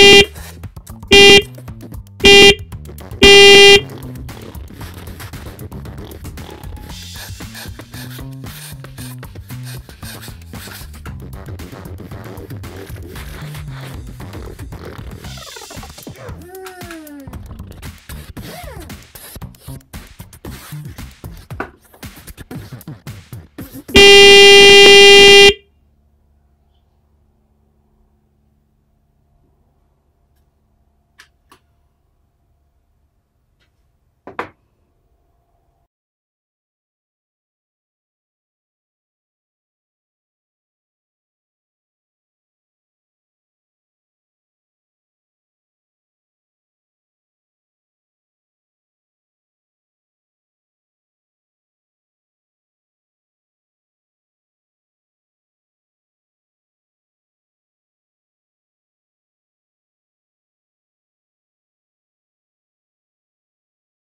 Beep.